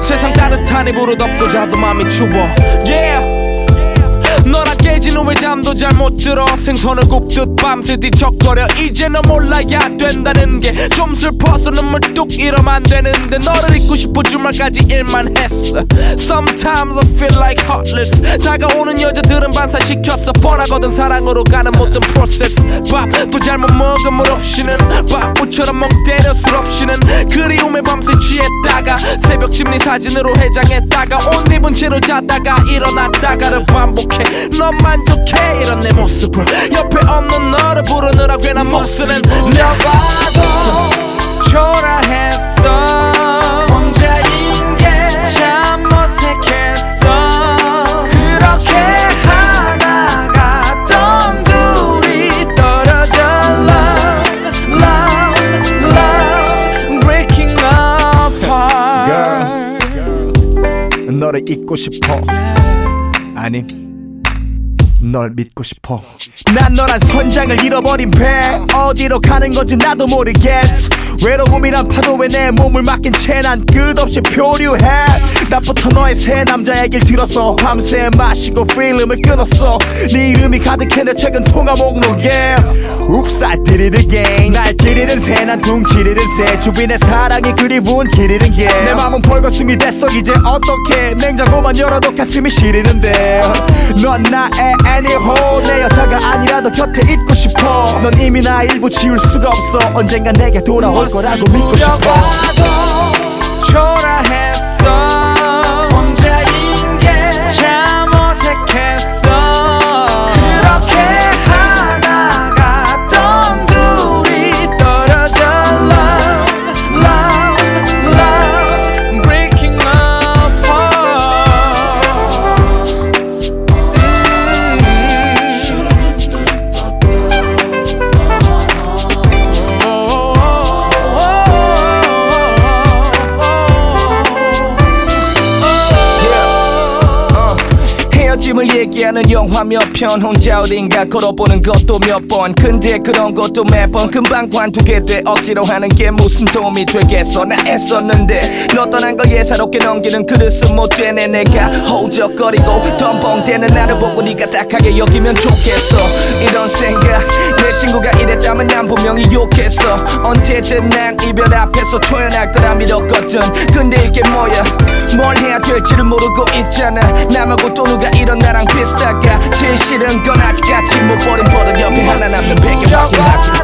세상 따뜻한 입으로 덮고 자도 마음이 추워. Yeah 너라 깨진 후에 잠도 잘 못 들어? 생선을 굽듯 밤새 뒤척거려. 이제 너 몰라야 된다는 게 좀 슬퍼서 눈물 뚝안 되는데 너를 잊고 싶어 주말까지 일만 했어. Sometimes I feel like heartless. 다가오는 여자들은 반사시켰어. 뻔하거든 사랑으로 가는 모든 프로세스 밥도 잘못 먹음을 없이는 바보처럼 멍 때려 술 없이는 그리움에 밤새 취했다가 새벽 심리 사진으로 해장했다가 옷 입은 채로 자다가 일어났다가를 반복해 넌 만족해. 이런 내 모습을 옆에 없는 너를 부르느라 괜한 목소리는 봐도 초라했어. 혼자인 게참 어색했어. 그렇게 하나갔던 둘이 떨어져 Love, love, love Breaking apart. 너를 잊고 싶어. 아니 널 믿고 싶어. 난 너란 선장을 잃어버린 배. 어디로 가는 건지 나도 모르겠어. 외로움이란 파도에 내 몸을 맡긴 채 난 끝없이 표류해. 나부터 너의 새 남자 얘길 들었어 밤새 마시고 필름을 끊었어. 네 이름이 가득해 내 최근 통화 목록에 Oops I did it again 날 기리는 새난 둥지리는 새 주변의 사랑이 그리운 길이는 게내 맘은 벌거숭이 됐어. 이제 어떻게? 냉장고만 열어도 가슴이 시리는데. 넌 나의 anyhow 내 여자가 아니라도 곁에 있고 싶어. 넌 이미 나 일부 지울 수가 없어. 언젠가 내게 돌아올 거라고 믿고 싶어. 초라했 얘기하는 영화 몇 편 혼자 어딘가 걸어보는 것도 몇 번. 근데 그런 것도 매번 금방 관두게 돼. 억지로 하는 게 무슨 도움이 되겠어? 나 애썼는데 너 떠난 걸 예사롭게 넘기는 그릇은 못 되네. 내가 허우적거리고 덤벙대는 나를 보고 네가 딱하게 여기면 좋겠어. 이런 생각 내 친구가 이랬다면 난 분명히 욕했어. 언제든 난 이별 앞에서 초연할 거라 믿었거든. 근데 이게 뭐야 뭘 해야 될지를 모르고 있잖아. 남하고 또 누가 이런 나랑 비슷할까 진실은 건 아직까지 못 버린 버릇 옆에 하나 남는 배경밖에 하지